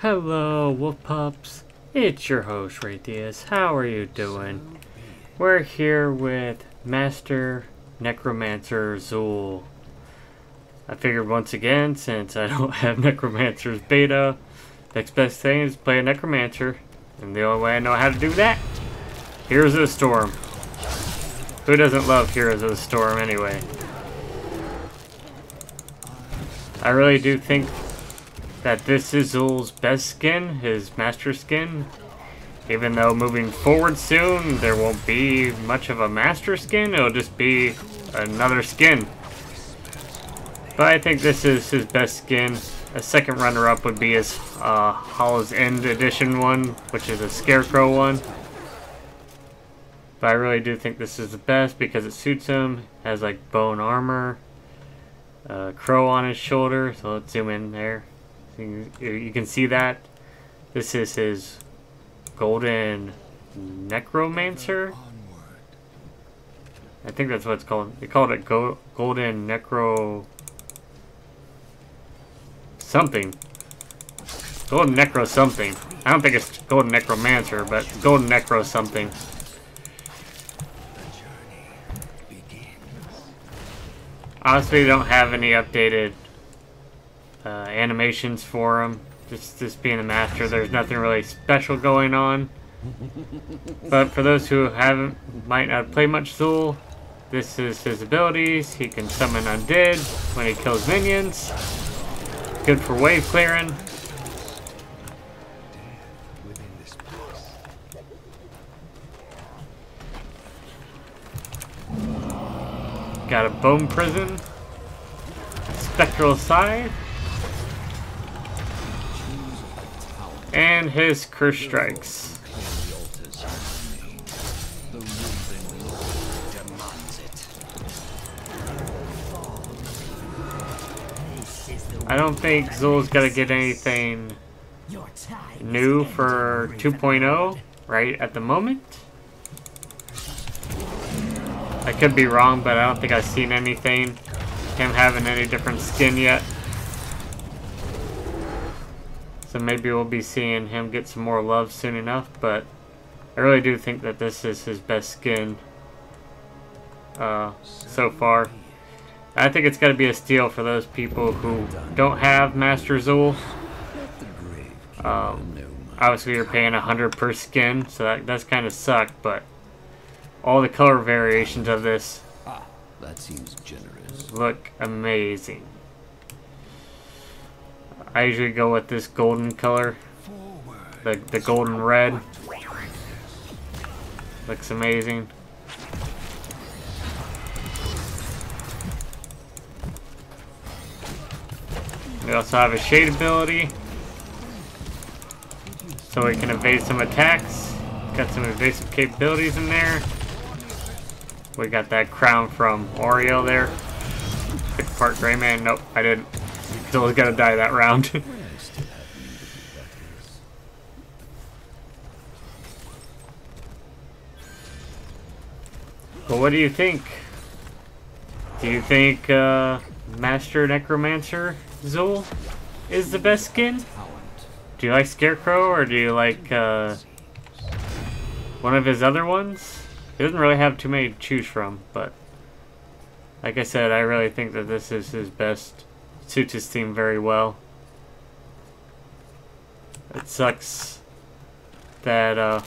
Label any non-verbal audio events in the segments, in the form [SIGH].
Hello, Wolf Pups. It's your host, Raithias. How are you doing? We're here with Master Necromancer Xul. I figured once again, since I [LAUGHS] don't have Necromancer's beta, next best thing is play a Necromancer. And the only way I know how to do that, Heroes of the Storm. Who doesn't love Heroes of the Storm anyway? I really do think that this is Xul's best skin, his master skin. Even though moving forward soon, there won't be much of a master skin, it'll just be another skin. But I think this is his best skin. A second runner-up would be his uh, Hallow's End edition one, which is a Scarecrow one. But I really do think this is the best because it suits him. Has like bone armor, uh, crow on his shoulder. So let's zoom in there. You, can see that. This is his golden necromancer. I think that's what it's called. They called it go golden necro something. Golden necro something. I don't think it's golden necromancer, but golden necro something. Honestly, don't have any updated uh, animations for him. Just, just being a master, there's nothing really special going on. But for those who haven't, might not play much Xul, this is his abilities. He can summon undead when he kills minions. Good for wave clearing. Got a bone prison. Spectral Scythe. And his curse strikes. I don't think Xul's gonna get anything new for 2.0 right at the moment. I could be wrong, but I don't think I've seen anything. Him having any different skin yet. So maybe we'll be seeing him get some more love soon enough, but I really do think that this is his best skin uh, so far. I think it's going to be a steal for those people who don't have Master Xul. Um, obviously, you're paying 100 per skin, so that does kind of suck, but all the color variations of this ah, that seems generous. look amazing. I usually go with this golden color, the, the golden red. Looks amazing. We also have a shade ability. So we can evade some attacks. Got some evasive capabilities in there. We got that crown from Auriel there. Pick apart Greymane. Nope, I didn't. Still gonna die that round. [LAUGHS] But what do you think? Do you think uh, Master Necromancer Xul is the best skin? Do you like Scarecrow or do you like uh, one of his other ones? He doesn't really have too many to choose from, but like I said, I really think that this is his best. Suits his theme very well. It sucks that uh,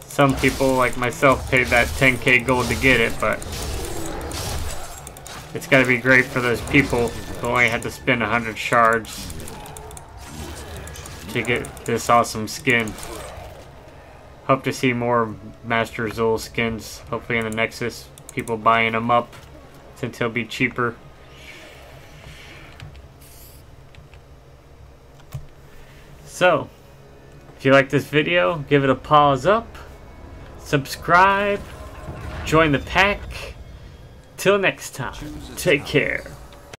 some people like myself paid that 10k gold to get it, but it's gotta be great for those people who only had to spend 100 shards to get this awesome skin. Hope to see more Master Xul skins, hopefully in the Nexus. People buying them up since he'll be cheaper. So, if you like this video, give it a paws up, subscribe, join the pack. Till next time, take care.